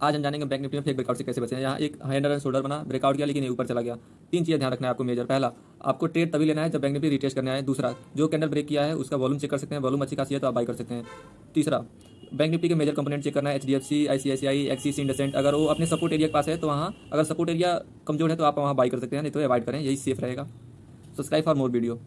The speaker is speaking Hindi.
आज हम जानेंगे बैंक निफ्टी में फेक ब्रेकआउट से कैसे बचें यहाँ एक हैंडर एंड शोल्डर बना ब्रेकआउट किया, लेकिन ये ऊपर चला गया। तीन चीज़ें ध्यान रखना है आपको मेजर पहला, आपको ट्रेड तभी लेना है जब बैंक निफ्टी रिटेस्ट करना है दूसरा, जो कैंडल ब्रेक किया है, उसका वॉल्यूम चेक कर सकते हैं। वॉल्यूम अच्छी खासी है तो आप बाई कर सकते हैं। तीसरा बैंक निफ्टी के मेजर कंपोनेंट चेक करना है। H D F C I C I C I Axis IndusInd अगर वो अपने सपोर्ट एरिया के पास है तो वहाँ, अगर सपोर्ट एरिया कमज़ोर है तो आप वहाँ बाई कर सकते हैं, नहीं तो अवॉइड करें। यही सेफ़ रहेगा। Subscribe for more video